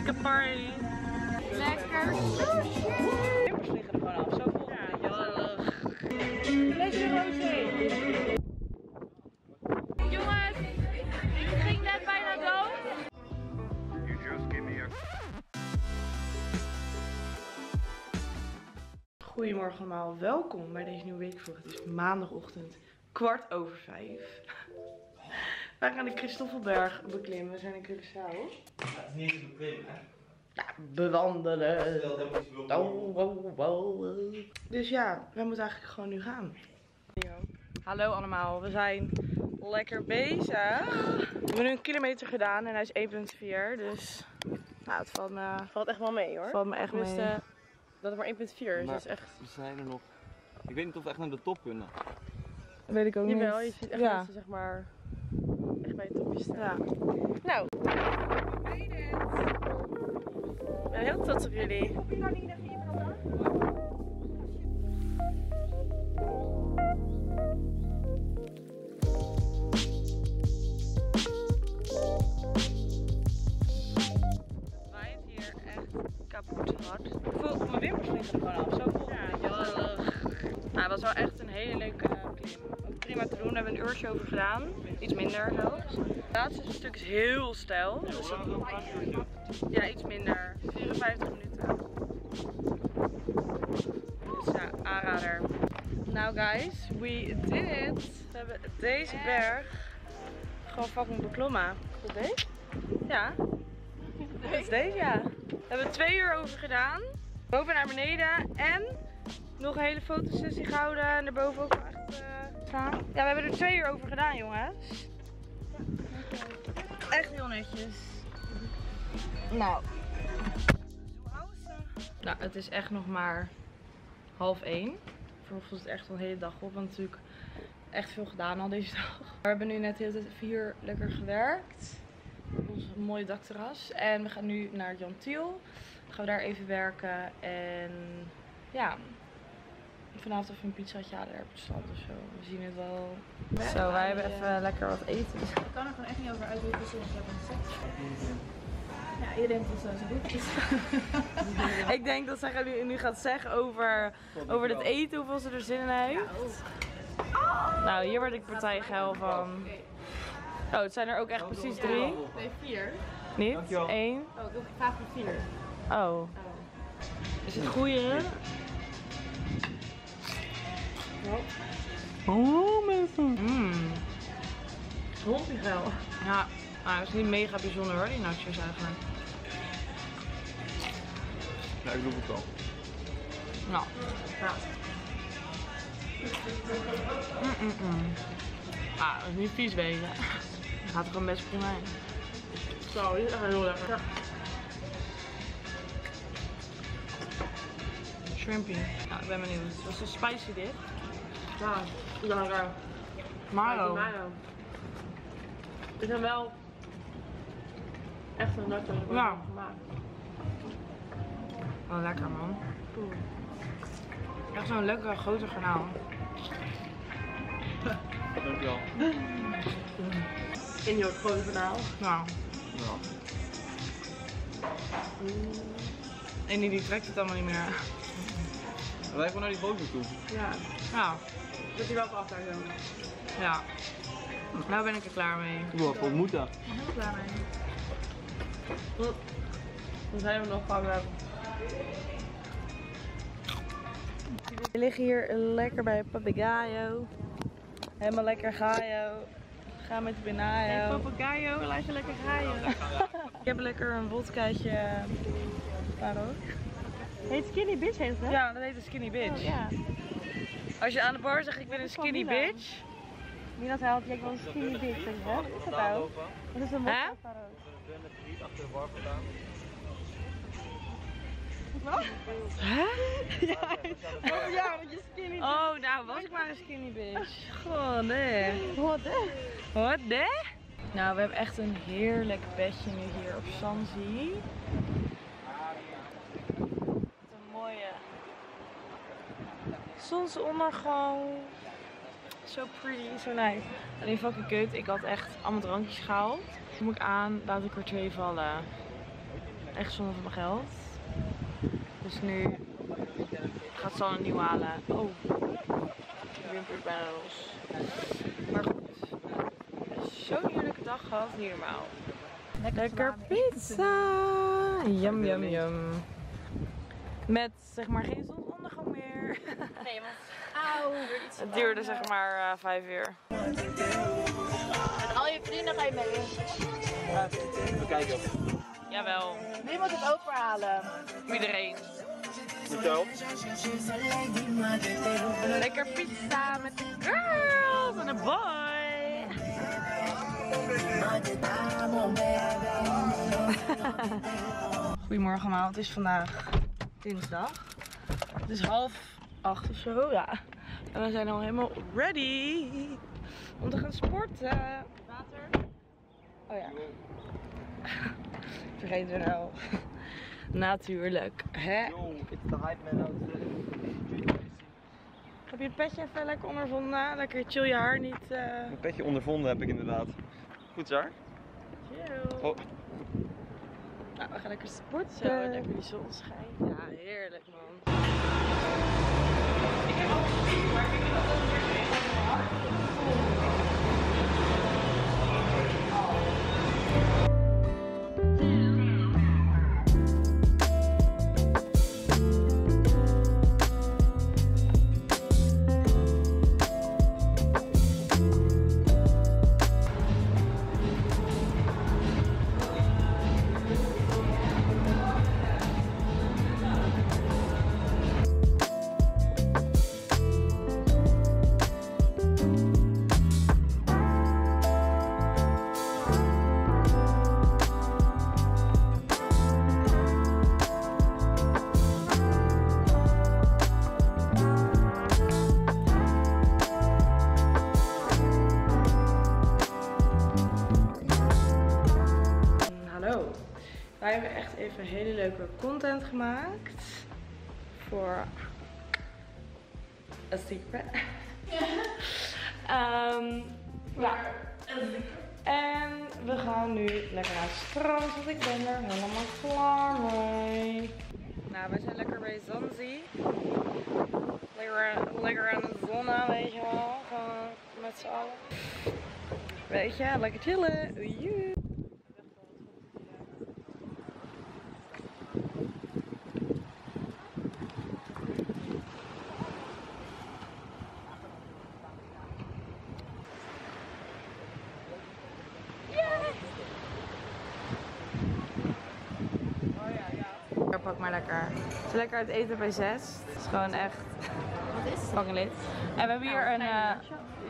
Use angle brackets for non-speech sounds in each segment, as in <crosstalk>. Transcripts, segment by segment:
Dikke party. Lekker. Wimpers liggen er gewoon af. Zo vol. Ja. Lekker rosé. Jongens, ik ging net bijna dood. Goedemorgen allemaal, welkom bij deze nieuwe weekvlog. Het is maandagochtend, kwart over vijf. Wij gaan de Christoffelberg beklimmen, we zijn in Curaçao. Het is niet eens beklim, hè? Ja, bewandelen. Niet Oh, wow, wow. Dus ja, wij moeten eigenlijk gewoon nu gaan. Hallo allemaal, we zijn lekker bezig. We hebben nu een kilometer gedaan en hij is 1.4, dus nou, het valt me, Valt echt wel mee hoor. valt me echt mee. Tenminste, dat het maar 1.4 is. Maar- Dat is echt. We zijn er nog. Ik weet niet of we echt naar de top kunnen. Weet ik ook Jawel, je niet. ziet echt Ja. mensen zeg maar bij het topje staan. Ja. Nou. Ik ben heel trots op jullie. Kapot hard. Ik voel mijn wimpers liggen er gewoon af. Zo vol. Ja. Nou, het was wel echt een hele leuke eh, klim. Ook prima te doen. We hebben een uurtje over gedaan. Iets minder zelfs. Het laatste stuk is heel stijl. Dus dat- ja, iets minder. 54 minuten. Dus ja, aanrader. Nou guys, we did it. We hebben deze berg gewoon fucking beklommen. Goed deze? Ja. <laughs> Dat is deze, ja. We hebben twee uur over gedaan. Boven naar beneden. En nog een hele fotosessie gehouden. En daarboven ook echt eh, staan. Ja, we hebben er twee uur over gedaan, jongens. Echt heel netjes. Nou. Nou, het is echt nog maar half één. Vervolgens is het echt al een hele dag op. Want natuurlijk echt veel gedaan al deze dag. We hebben nu net de hele tijd vier lekker gewerkt op ons mooie dakterras. En we gaan nu naar Jan Tiel. Gaan we daar even werken. En ja, vanavond even een pizzaatje halen het strand of zo. We zien het wel. Zo, wij hebben even lekker wat eten. Ik kan er gewoon echt niet over uit hoe het is. Ik heb een set. Ja, iedereen heeft het zo goed. Ik denk dat zij gaan nu, nu gaat zeggen over, over het eten, hoeveel ze er zin in heeft. Nou, hier word ik partijgeil van. Oh, het zijn er ook echt precies drie. Nee, vier. Niet? Dankjewel. Eén. Oh, ik wil graag voor vier. Oh. Is het Oh, mensen. Mmm. Hondpigel. Ja, nou, het is niet mega bijzonder hoor, die nachos eigenlijk. Ja, ik doe het wel. Nou. Ja. Mm, mm, mm. Ah, dat is niet vies wezen. Het <laughs> gaat er gewoon best prima in. Zo, dit is echt heel lekker. Shrimpy. Nou, ik ben benieuwd. Was het spicy dit? Ja, lekker. Mayo. Mayo. Het zijn wel echt een lekker Ja. gemaakt. Wel lekker man. Echt zo'n lekkere grote garnaal. Dankjewel. In jouw grote verhaal. Nou, Ja. en die, die trekt het allemaal niet meer. Wij gaan naar die boven toe. Ja, Ja, dat is wel af daar zo. ja. Nou ben ik er klaar mee. Ik wil even ontmoeten. Heel klaar mee. Dan zijn we nog van. eh, We liggen hier lekker bij Papegayo. Helemaal lekker gaio. Ga met de benayo. Papagayo, laat je lekker <laughs> graaien. Ik heb lekker een wodkaatje. Waar ook? Heet Skinny Bitch heet het hè? Ja, dat heet een skinny bitch. Ja. Als je aan de bar zegt ik ben een skinny Milan. bitch. Minas helpt, jij wel een Skinny Bitch, hè? Wat is dat nou? Wat is een Hè? moskou We het niet achter de bar vandaan. Hè? Oh <laughs> ja, dat je skinny Oh, nou was ik maar een skinny bitch. Goh, nee. Wat hè? Wat de? Nou, we hebben echt een heerlijk bedje nu hier op Sanzi. Wat een mooie zonsondergang. Zo pretty, zo nice. Alleen fucking kut, ik had echt allemaal drankjes gehaald. Kom ik aan, laat ik er twee vallen. Echt zonde van mijn geld. Dus nu gaat San een nieuw halen. Oh, wimper is bijna los. Maar goed. Zo'n heerlijke dag gehad, niet normaal. Lekker pizza! Yum, yum, yum. Met zeg maar geen zonsondergang Nee, want Het duurde zeg maar eh, vijf uur. Met al je vrienden ga je mee. Even kijken. Jawel, Wie moet het overhalen? iedereen. Vertel. Lekker pizza met de girls en een boy. <laughs> Goedemorgen allemaal, het is vandaag dinsdag. Het is half acht of zo, ja. En we zijn al helemaal ready om te gaan sporten. Water? Oh ja. <laughs> Vergeten we nou. <laughs> Natuurlijk, hè? Yo, it's the hype man outfit. Heb je het petje even lekker ondervonden? Lekker chill je haar niet. eh Mijn petje ondervonden heb ik inderdaad. Goed Sar? chill. Oh. Nou, we gaan lekker sporten. Zo, lekker die zon schijnt. Ja, heerlijk man. Wij hebben echt even hele leuke content gemaakt. Voor a secret. <laughs> Ehm, ja. En we gaan nu lekker naar het strand, want ik ben er helemaal klaar mee. Nou, we zijn lekker bij Zanzi. Lekker, lekker aan het zonnen, weet je wel. Gewoon met z'n allen. Weet je, lekker chillen. Oei. Pak maar lekker. Het is lekker uit eten bij 6. Het is gewoon echt Wat is het? fucking lit. En we hebben hier een... eh,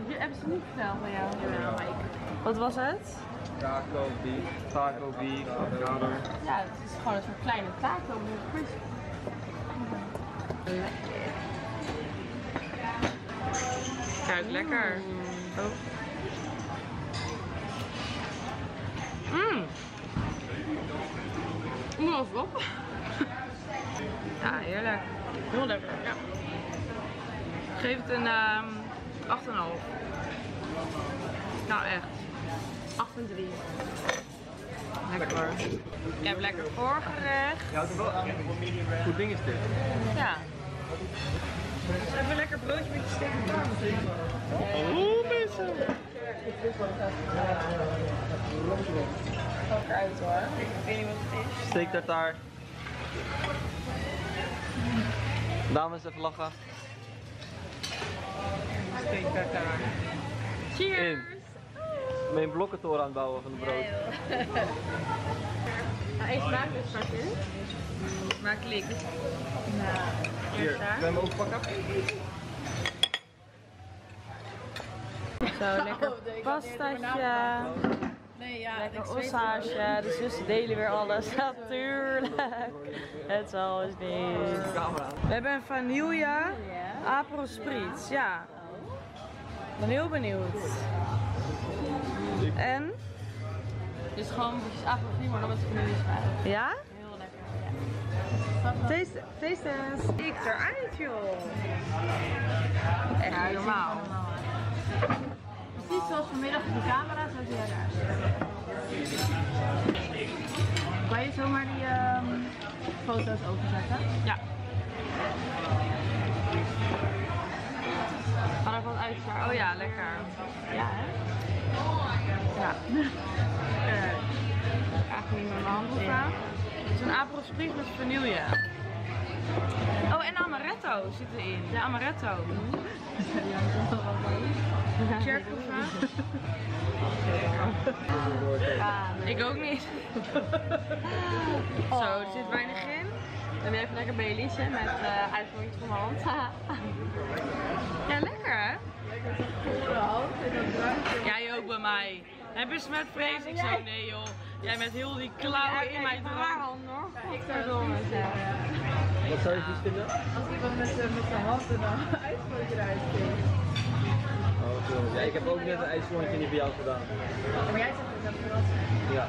Dit hebben ze niet verteld van jou. Jawel, maar ik... wat was het? Taco beef, taco beef, avocado. Ja, het is gewoon een soort kleine taco met crisp. Kijk, lekker. Oh. Mmm. Oeh, wat op. Ja, heerlijk. Heel lekker, ja. Ik geef het een ehm 8,5. Nou, echt. 8 en 3. Lekker hoor. Ik heb lekker voorgerecht. Je houdt er wel. Goed ding is dit. Ja. Dus even lekker broodje met je steak en kaas. Oh mensen. Lekker uit hoor. Ik weet niet wat het is. Steak tartaar. Dames even lachen. Cheers! In. Een blokkentoren aan het bouwen van de brood? Nou, eet smaak dus straks in. Maar klik. Hier, daar. kan je hem ook pakken? Zo, lekker Oh, pastaatje. Nee, ja. Lekker ossaasje. De zussen delen weer alles. <laughs> Natuurlijk. Het zal eens niet. We hebben een vanille Aperol Spritz. Ja. Ik ben heel benieuwd. En? Dus gewoon een beetje maar dan met vanillesmaak. Ja? Heel lekker. Taste. Ik eruit joh. Echt normaal. Precies zoals vanmiddag op de camera, zo zie jij eruit. Kan je zomaar die ehm, foto's overzetten? Ja. Kan er wat uitzagen? Oh ja, lekker. Ja, hè? Ja. <laughs> Eh, Eigenlijk niet met mijn handen Proeven. Het is een Aperol met vanille. Oh, en amaretto zit erin. Ja, amaretto. Proeven. Ja, nee. Ik ook niet. Zo, er zit weinig in. Dan even lekker Baileys hè, met uh, uitvoering van mijn hand. Ja, lekker hè? De dan drankje. Jij ook bij mij. Heb je smetvrees? Ik zo, nee joh. Jij met heel die klauwen in mijn hand hoor. Ik zou het zeg. Wat zou je vies vinden? Als iemand met zijn met zijn hand en dan ijslootje eruit steekt. Oh. Ja, ik heb ook net een ijslontje niet bij jou gedaan. Maar jij zegt dat het verrassing. Ja.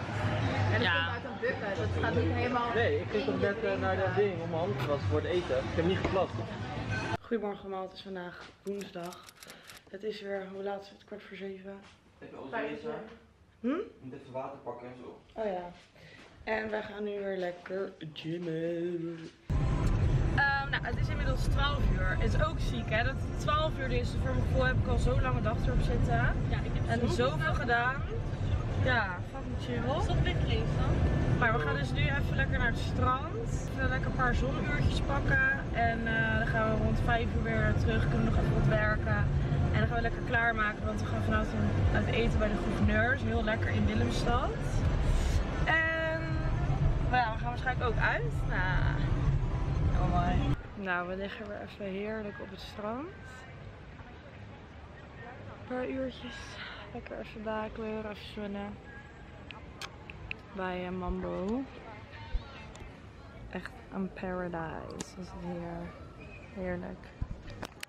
En dat Ja. komt uit een bucket. Dat gaat niet helemaal... Nee, ik ging toch net eh, naar dat ding om mijn handen te wassen voor het eten. Ik heb niet geplast. Goedemorgen allemaal, het is vandaag woensdag. Het is weer, hoe laat is het? Kwart voor zeven. Hm? Je moet even water pakken en zo. Oh ja. En wij gaan nu weer lekker gymmen. Ehm, nou, het is inmiddels 12 uur. Het is ook ziek hè, dat het 12 uur is. Voor mijn gevoel heb ik al zo'n lange dag erop zitten. Ja, ik heb En zoveel gedaan. Ja, fucking chill. Wat dit geweest dan? Maar we gaan dus nu even lekker naar het strand. Even lekker een paar zonuurtjes pakken. En eh, dan gaan we rond 5 uur weer terug. Kunnen we nog even wat werken. En dan gaan we lekker klaarmaken. Want we gaan vanavond uit eten bij de gouverneur. Dus heel lekker in Willemstad. En maar ja, we gaan waarschijnlijk ook uit. Nou, oh mooi. Nou, we liggen weer even heerlijk op het strand. Een paar uurtjes. Lekker even dakleuren, even zwemmen bij eh, Mambo. Echt een paradise is het hier. Heerlijk.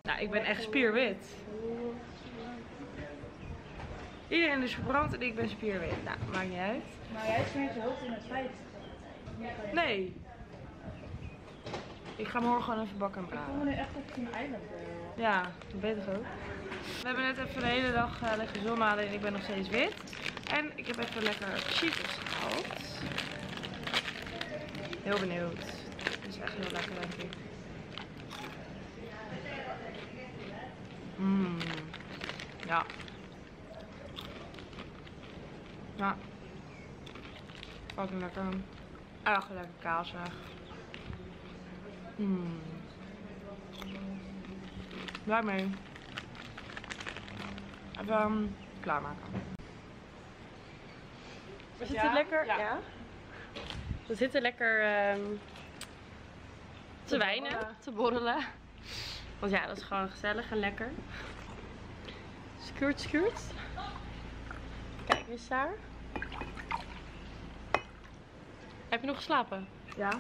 Nou, ik ben echt spierwit. Iedereen is verbrand en ik ben spierwit. Nou, maakt niet uit. Maar jij smeert je hoofd in het feit. Nee. Ik ga morgen gewoon even bakken en Ik voel me nu echt op een eiland. eh. Ja, dat beter ook. We hebben net even de hele dag uh, liggen zonmalen en ik ben nog steeds wit. En ik heb even lekker Cheetos gehaald. Heel benieuwd. Het is echt heel lekker denk ik. Mmm. Ja. Ja. Fucking lekker. Echt lekker kaas weg. Mmm. Blij mee. Even ehm, klaarmaken. We zitten lekker, ja. We zitten lekker ehm, te wijnen, te borrelen. Want ja, dat is gewoon gezellig en lekker. Scoot, scoot. Kijk eens daar. Heb je nog geslapen? Ja,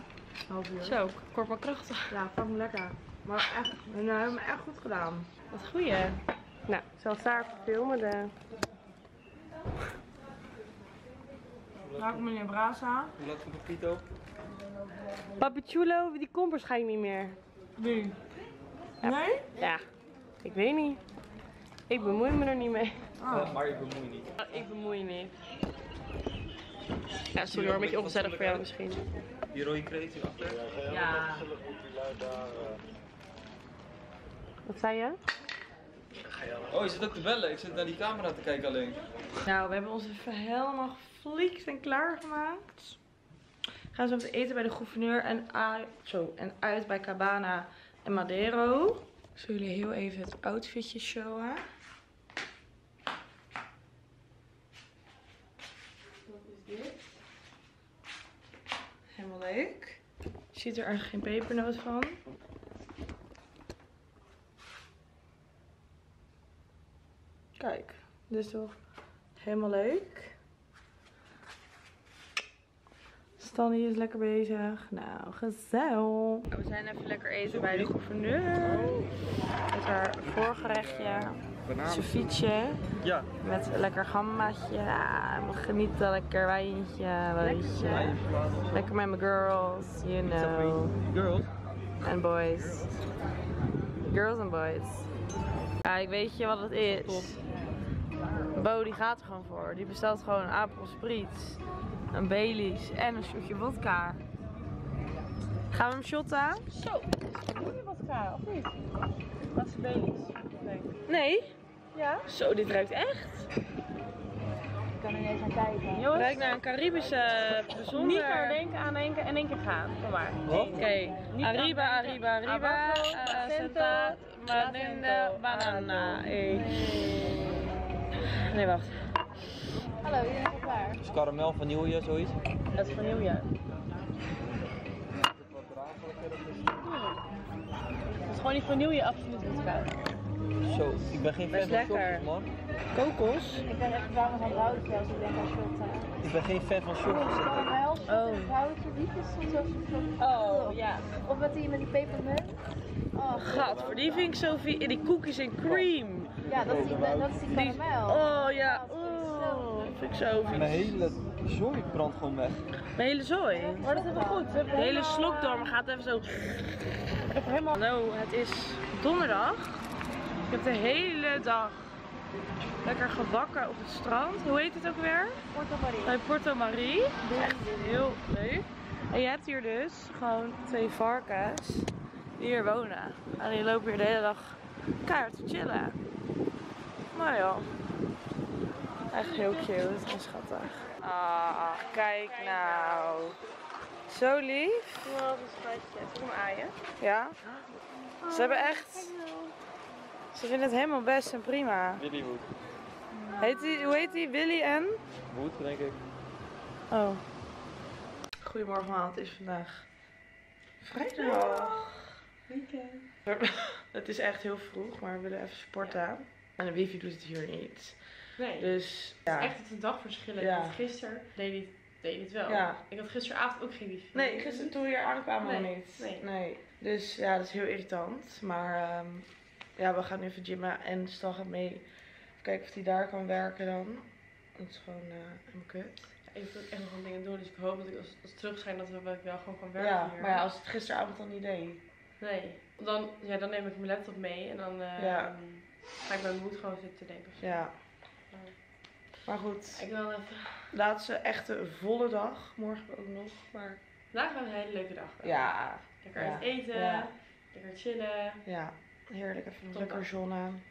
half uur. Zo, kort maar krachtig. Ja, fucking lekker. Maar echt, nou, hebben me echt goed gedaan. Wat goeie. Nou, ik zal daar filmen. De... Raak meneer Brasa. Hoe laat komt Pito? Papi Chulo, die komt waarschijnlijk niet meer. Nee? Ja, ik weet niet. Ik bemoei me er niet mee. Oh. maar ik bemoei niet. Ik bemoei je niet. Ja, sorry hoor, een beetje ongezellig voor jou misschien. Die rode kreet hierachter. Ja. Wat zei je? Oh, je zit ook te bellen. Ik zit naar die camera te kijken alleen. Nou, we hebben ons even helemaal geflikt en klaargemaakt. Gaan zo meteen eten bij de gouverneur en, uit, zo, en uit bij Cabana en Madero. Ik zal jullie heel even het outfitje showen. Wat is dit? Helemaal leuk. Ziet er echt geen pepernoot van. Kijk, dit is toch helemaal leuk. Stanny is lekker bezig. Nou, gezellig. We zijn even lekker eten bij de gouverneur. Is haar voorgerechtje. Ceviche. Ja. Met een lekker gammaatje. Ja, we genieten. Lekker wijntje. wijntje. Lekker met mijn girls. You know. Girls. En boys. Girls en boys. Ja, ik weet je wat het is. Bo die gaat er gewoon voor. Die bestelt gewoon een. Een Baileys en een shotje vodka. Gaan we hem shotten? Zo. Wat klaar, of niet? Dat is Baileys. Nee. Nee. Ja? Zo, dit ruikt echt. Ik kan er niet eens naar kijken. Jongens, Ruikt naar een Caribische bijzonder... niet meer denken aan één keer, in één keer gaan. Kom maar. Oké, Niet arriba, aan arriba, arriba, senta, manenda, acento, banana. Hey. Nee, wacht. Hallo, iedereen is al klaar. Dus karamel, vanille, zoiets. Dat is vanille. Het is gewoon die vanille absoluut niet koud. Zo, ik ben geen fan van shotjes, man. Kokos. Ik ben echt warm van broodje als ik denk aan shot. Ik ben geen fan van shotjes. Karamel, Oh. is soms ook Oh, ja. Of met die met die pepermunt. Oh, Gadver, die vind ik zo. En die cookies en cream. Ja, dat is die, dat is die Die, karamel. oh ja, dat vind ik zo oh, goed. dat vind ik zo vies. Mijn hele zooi brandt gewoon weg. Mijn hele zooi. Maar dat is wel goed. De hele helemaal, slok door, maar gaat even zo. Even helemaal. Hallo, het is donderdag. Ik heb de hele dag lekker gebakken op het strand. Hoe heet het ook weer? Porto Marie. Bij Porto Marie. Echt heel leuk. En je hebt hier dus gewoon twee varkens die hier wonen. En die lopen hier de hele dag keihard te chillen. Maar joh. Echt heel cute en schattig. Ah, kijk nou. Zo lief. Is een schatje. Kom aaien. Ja. Ze hebben echt... Ze vinden het helemaal best en prima. Willy Wood. Heet die, hoe heet die? Willy en? Wood, denk ik. Oh. Goedemorgen, maat. Het is vandaag vrijdag. <laughs> Het is echt heel vroeg, maar we willen even sporten. En de wifi doet het hier niet. Nee. Dus Het ja. is echt het een dagverschillen. Ja. Want gisteren deed hij, deed het wel. Ja. Ik had gisteravond ook geen wifi. Nee, gisteren toen we hier aankwamen nog Nee, niet. nee. Dus ja, dat is heel irritant. Maar ehm, ja, we gaan nu even gymmen en Stan gaat mee. Even kijken of hij daar kan werken dan. Dat is gewoon eh helemaal kut. Ja, ik ook echt nog wat dingen doen. Dus ik hoop dat ik als, als we terug zijn dat we wel gewoon kan werken Ja, hier. maar ja, als het gisteravond dan niet deed. Nee. Dan, ja, dan neem ik mijn laptop mee en dan eh, Ja. ga ik bij mijn moed gewoon zitten denken. Ja. Maar goed, Ik wil even... laatste echte volle dag. Morgen ook nog. Maar Vandaag we een hele leuke dag. ja, Lekker Ja. uit eten. Ja. Lekker chillen. ja. Heerlijk even Top lekker zonnen.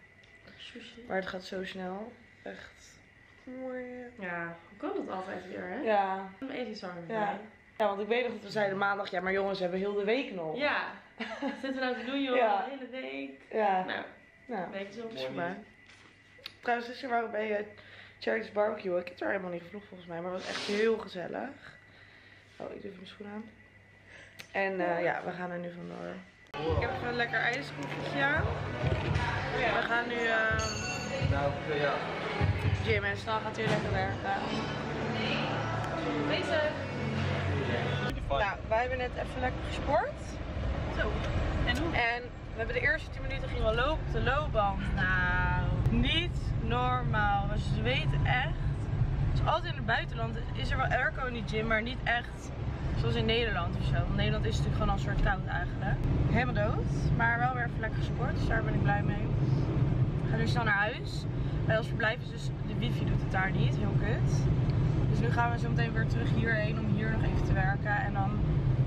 Sushi. Maar het gaat zo snel. Echt. Mooi. Ja, hoe kan dat altijd weer, hè? Ja. Iets warmer Ja. Ja, want ik weet nog dat we zeiden maandag, ja maar jongens, we hebben heel de week nog. Ja. Zitten we nou te doen, joh? Ja. De hele week. Ja. Nou, Nou, zo. is voorbij. Trouwens, gisteren waren we bij uh, Cherry's Barbecue. Ik heb daar helemaal niet gevlogd volgens mij, maar het was echt heel gezellig. Oh, ik doe even mijn schoen aan. En eh, ja, we gaan er nu vandoor. Ik heb even een lekker ijskoffietje. We gaan nu uh, Nou, ja. gym en snel gaat weer lekker werken. Deze. Nou, wij hebben net even lekker gesport. Zo. En hoe? En we hebben de eerste 10 minuten gingen we lopen op de loopband. Nou, niet normaal. We zweten echt. Dus altijd in het buitenland is er wel airco in die gym, maar niet echt zoals in Nederland of zo. Want Nederland is natuurlijk gewoon al een soort koud eigenlijk. Helemaal dood, maar wel weer even lekker gesport, dus daar ben ik blij mee. We gaan nu snel naar huis. Bij ons verblijf is dus, de wifi doet het daar niet, heel kut. Dus nu gaan we zo meteen weer terug hierheen om hier nog even te werken. En dan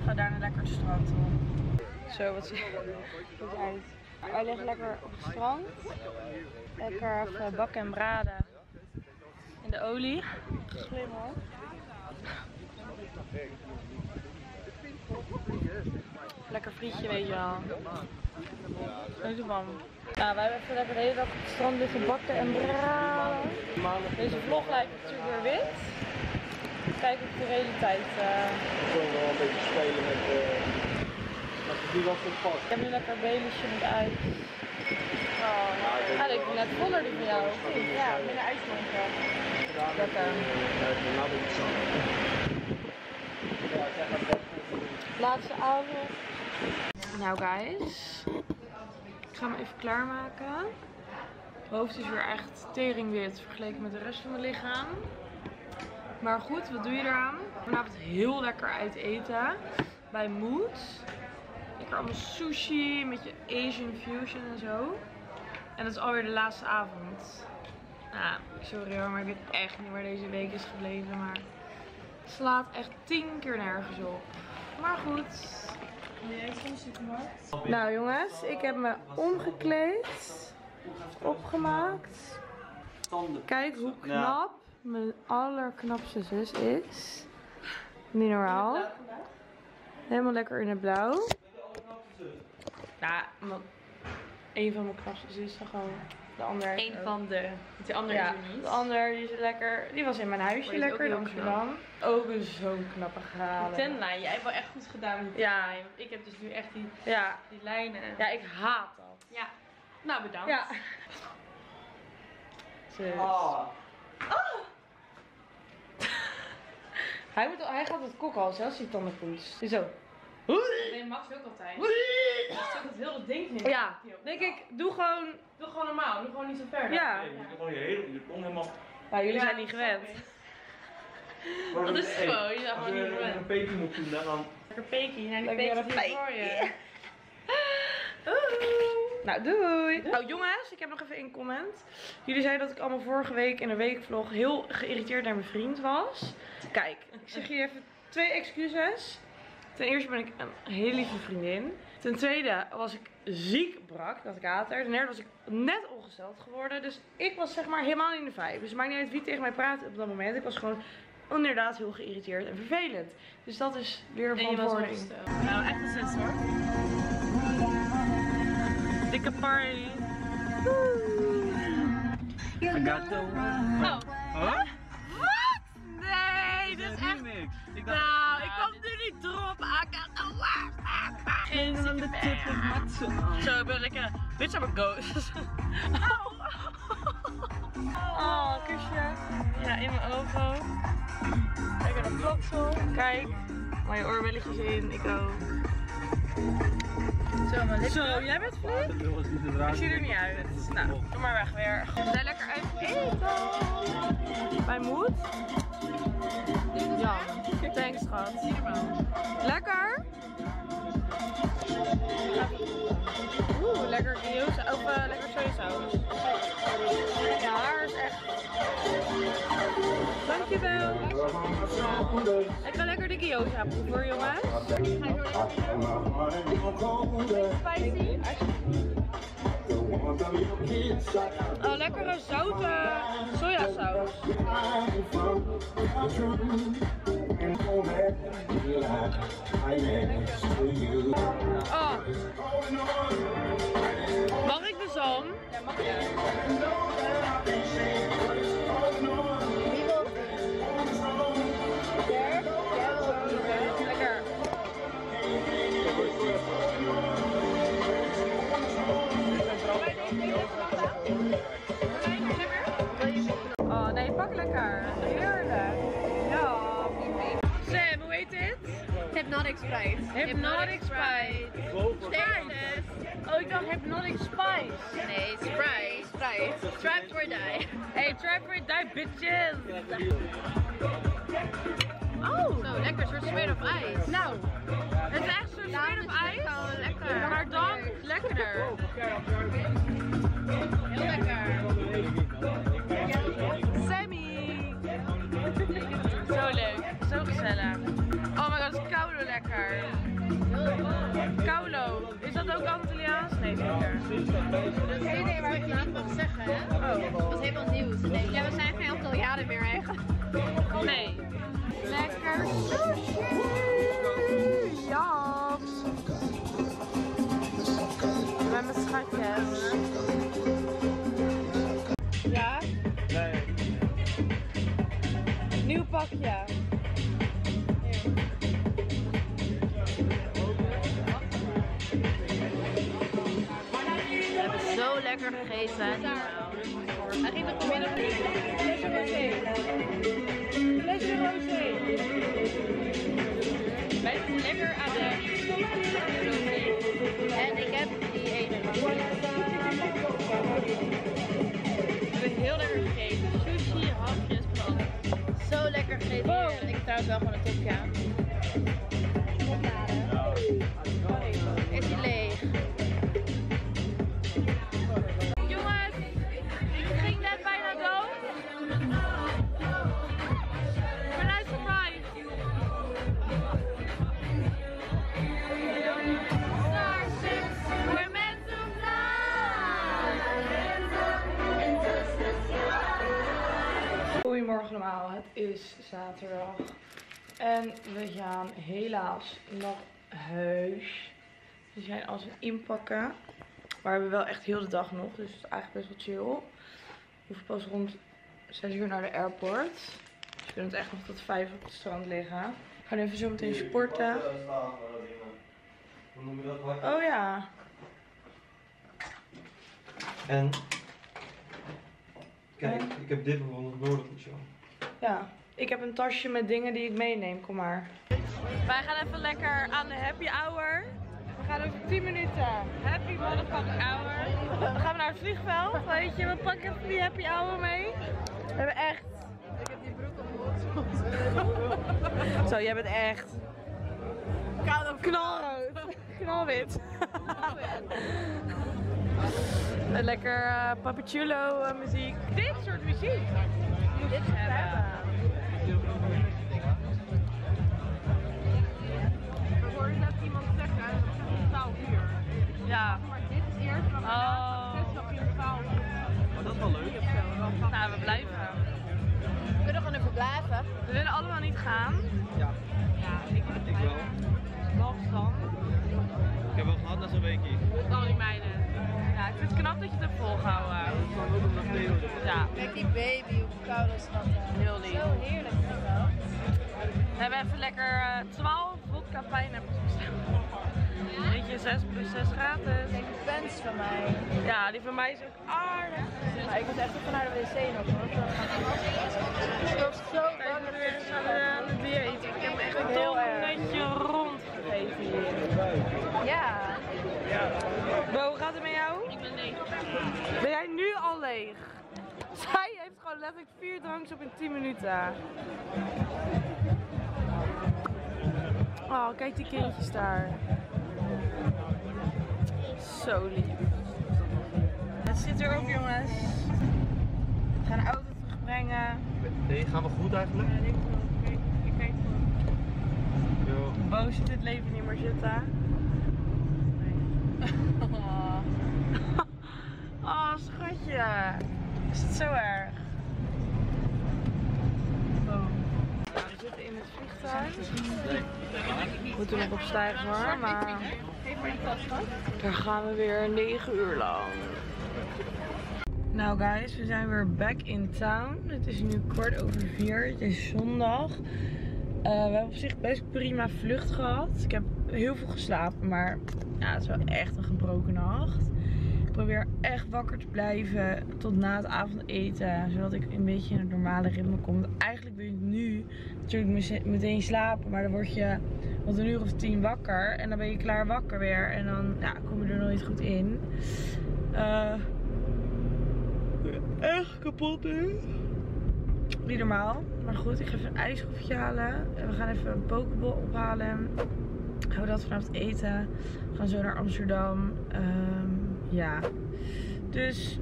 gaan we daarna lekker het strand op. Zo, wat het <laughs> uit. Wij liggen lekker op het strand. Lekker even bakken en braden. In de olie. Slim. Lekker frietje, weet je wel. Weet je van. Nou, wij hebben even lekker de hele dag op het strand liggen bakken en braden. Deze vlog lijkt natuurlijk weer wit. Kijken of de realiteit. eh, wil wel een beetje spelen met. Die was vast. Ik heb nu lekker belisje met ijs. Oh, ja, ik ben net voller die van jou. Ja, met een ijsmonster. Lekker. Laatste avond. Nou guys, ik ga me even klaarmaken. Mijn hoofd is weer echt teringwit vergeleken met de rest van mijn lichaam. Maar goed, wat doe je eraan? Vanavond heel lekker uit eten. Bij Mood. Lekker allemaal sushi met je Asian fusion en zo. En dat is alweer de laatste avond. Nou, sorry hoor, maar ik weet echt niet waar deze week is gebleven. Maar slaat echt tien keer nergens op. Maar goed. Ben jij iets van de supermarkt? Nou jongens, ik heb me omgekleed. Opgemaakt. Kijk hoe knap mijn allerknapste zus is. Niet normaal. Helemaal lekker in het blauw. Ja, maar een van mijn knapste zussen gewoon. De ander. Een van de. De andere ja, is er niet. de ander die is lekker. Die was in mijn huisje is lekker in Amsterdam. Ook een zo'n knappe gehalen. Tenlijn, jij hebt wel echt goed gedaan met die Ja. ik heb dus nu echt die, Ja. die lijnen. ja, ik haat dat. Ja. Nou, bedankt. Ja. Zus. Ah. Hij, moet, hij gaat het kokken al, zelfs die tandenpoets. Zo. Dat deed Max ook altijd. Dat is ook het hele ding niet. Ja, denk ik, doe gewoon. Doe gewoon normaal, doe gewoon niet zo ver. Ja. Nee, je moet gewoon je hele je helemaal. Ja, jullie Ja, zijn niet gewend. Dat is gewoon, je bent Als gewoon niet je gewend. een peetje moet doen, dan. Lekker peekie, naar die een voor je. <laughs> Nou, doei. Oh, jongens, ik heb nog even een comment. Jullie zeiden dat ik allemaal vorige week in een weekvlog heel geïrriteerd naar mijn vriend was. Kijk, ik zeg jullie even twee excuses. Ten eerste ben ik een hele lieve vriendin. Ten tweede was ik ziek brak, dat kater. Ten derde was ik net ongesteld geworden. Dus ik was zeg maar helemaal in de vibe. Dus het maakt niet uit wie tegen mij praatte op dat moment. Ik was gewoon inderdaad heel geïrriteerd en vervelend. Dus dat is weer een verantwoording. Nou, echt een zes hoor. Dikke party. I got the Oh. Huh? Wat? Nee, dit is echt... niks. Ik Nou, ik kom Tip Zo, ik ben lekker... Bitch, I'm a ghost. Oh, kusje. Ja, in mijn ogen. Kijk naar de plaksel. Kijk. Mooie oorbelletjes in. Ik ook. Zo, mijn lippen. Zo, jij bent flink? Ik zie er niet uit. Nou, doe maar weg weer. We zijn lekker uit eten. Mijn moed? Ja. Thanks, schat. Lekker? Ik ga lekker de gyoza proeven, jongens. Spicy. Oh, lekkere zoute sojasaus. Oh. Mag ik de zalm? Hypnotic Sprite. Hypnotic Sprite. Oh, ik dacht Hypnotic Spice. Nee, Sprite. Sprite. Trapped or die. Hey, try for die bitches. Oh. Zo, lekker. soort smear of ice. Nou, het is echt zo'n smeer of ijs. Lekker. Maar dan lekkerder. Zeker. Dat is idee waar ik niet mag zeggen, hè? Oh. Dat helemaal nieuws. Ja, we zijn geen Antillianen meer eigenlijk. Nee. Lekker sushi. Ja. Met mijn schatjes. Ja? Nee. Nieuw pakje. Lekker gegeten. Hij ging midden op Flesje rosé. Flesje rosé. Wij zitten lekker aan de En ik heb die ene. We hebben heel lekker gegeten. Sushi, hapjes, van. Zo lekker gegeten. Ik trouwens wel gewoon een topje aan. Zaterdag. En we gaan helaas naar huis. We zijn als het inpakken. Maar we hebben wel echt heel de dag nog. Dus het is eigenlijk best wel chill. We hoeven pas rond 6 uur naar de airport. Dus we kunnen het echt nog tot 5 op het strand liggen. We gaan even zo meteen sporten. Oh ja. En kijk, ik heb dit bijvoorbeeld nodig voor jou. Ja. Ik heb een tasje met dingen die ik meeneem. Kom maar. Wij gaan even lekker aan de happy hour. We gaan over 10 minuten. Happy motherfucking hour. Dan gaan we naar het vliegveld. Weet je, we pakken even die happy hour mee. We hebben echt. Ik heb die broek op <laughs> Zo, jij bent echt. Knalrood. Knalwit. Lekker uh, Papichulo eh, muziek. Dit soort muziek. Dit hebben. We hoorden net iemand zeggen, dat is totaal uur. Ja. Maar dit is eerst, maar Oh. daarna is nog in. Maar dat is wel leuk. Nou, we blijven. We kunnen gewoon even blijven. We willen allemaal niet gaan. Ja, Ja, ik ik wel. Behalve dan. Ik heb wel gehad na zo'n weekje. Al die meiden. Ja, ik vind het knap dat je het hebt volgehouden. Gewoon ook om nog tegen. Ja, Kijk die baby, hoe koud is dat? heel lief. Zo heerlijk is dat wel. We hebben even lekker eh, 12 vodka pineapples besteld. Weet je, 6 plus 6 gratis. De pens van mij. Ja, die van mij is ook aardig. Maar ik moet echt even naar de wc nog hoor. Ik was zo bang dat weer aan de dieet. Ik heb echt een Heel erg. netje rondgegeven hier. Ja. Bo, hoe gaat het met jou? Ik ben leeg. Ben jij nu al leeg? Zij heeft gewoon letterlijk vier dranks op in 10 minuten. Oh, kijk die kindjes daar. Zo lief. Het zit er ook, jongens. We gaan de auto terugbrengen. Nee, gaan we goed eigenlijk? Ik kijk Jo. Bo ziet het leven niet meer zitten. <laughs> Oh, schatje. Is het zo erg? Oh. Nou, we zitten in het vliegtuig. We moeten nog opstijgen hoor, maar daar gaan we weer 9 uur lang. Nou guys, we zijn weer back in town. Het is nu kwart over vier. Het is zondag. Eh, we hebben op zich best prima vlucht gehad. Ik heb heel veel geslapen, maar ja, het is wel echt een gebroken nacht. Ik probeer echt wakker te blijven tot na het avondeten, zodat ik een beetje in het normale ritme kom. Want eigenlijk wil je nu natuurlijk meteen slapen, maar dan word je rond een uur of tien wakker en dan ben je klaar wakker weer en dan ja, kom je er nooit goed in. Eh, echt kapot nu. Niet normaal. Maar goed, ik ga even een ijsschroefje halen. En we gaan even een pokeball ophalen. Gaan we dat vanavond eten. We gaan zo naar Amsterdam. Ehm, ja. Dus,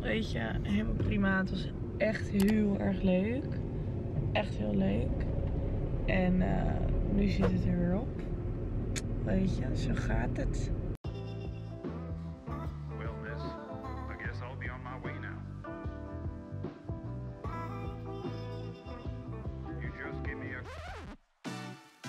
weet je, helemaal prima. Het was echt heel erg leuk. Echt heel leuk. En eh, nu zit het er weer op. Weet je, zo gaat het.